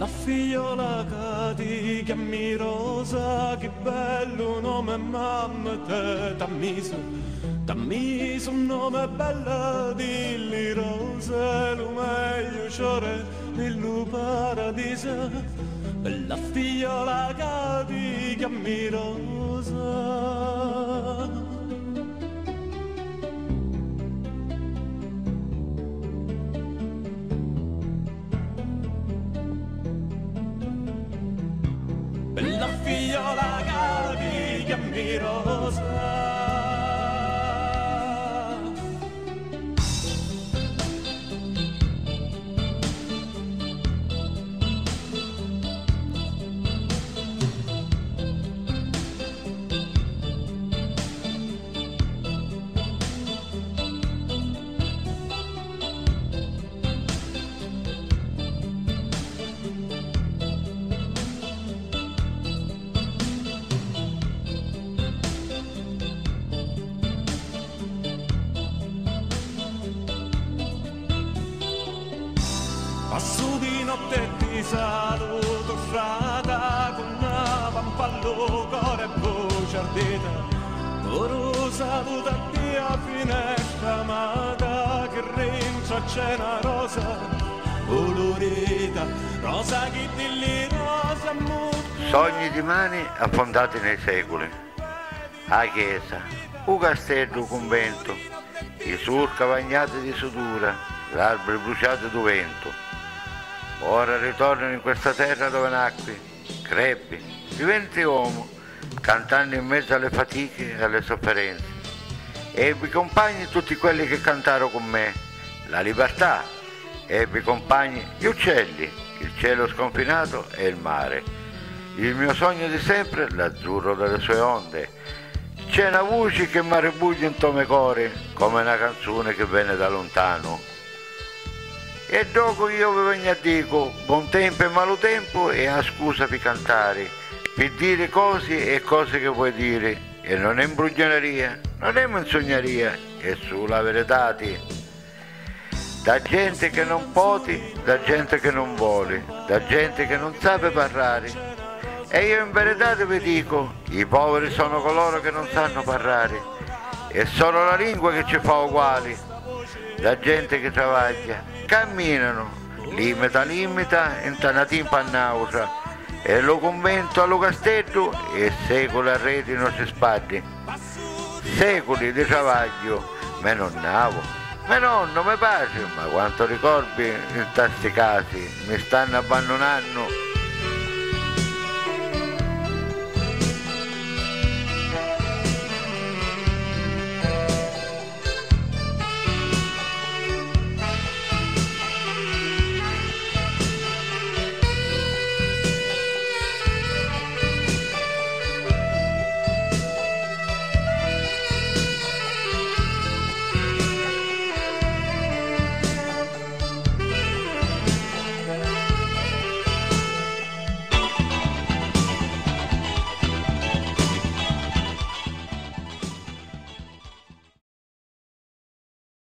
La figliola che ti chiami Rosa, che bello nome mamma te t'ha messo, t'ha messo un nome bello di Rosa, lo meglio c'ore nel paradiso. La figliola che ti chiami Rosa. miradas Passo di notte e ti saluto strada con una pampallo cuore e voce ardita Ora saluto a te a finestra amata che rincia a cena rosa colorita rosa che di lì rosa Sogni di mani affondati nei secoli. A chiesa, un castello, un convento, i surca bagnati di sudura, l'albero bruciato di vento. Ora ritornano in questa terra dove nacqui, crebbi, diventi uomo, cantando in mezzo alle fatiche e alle sofferenze. Ebbi compagni tutti quelli che cantarono con me, la libertà, ebbi compagni gli uccelli, il cielo sconfinato e il mare. Il mio sogno di sempre, l'azzurro delle sue onde. C'è una voce che mi in tome core, come una canzone che viene da lontano. E dopo io vi vengo a dico, buon tempo e malo tempo e a scusa per cantare, per dire cose e cose che vuoi dire. E non è imbrugioneria, non è menzogneria, è sulla verità. Da gente che non poti, da gente che non vuole, da gente che non sa parlare. E io in verità vi dico, i poveri sono coloro che non sanno parlare, è solo la lingua che ci fa uguali. La gente che travaglia, camminano, limita limita, intanatin pannausa, e lo convento allo castello e secoli a reti non si spaddi. Secoli di travaglio, me non navo, me nonno, me pace, ma quanto ricordi in questi casi mi stanno abbandonando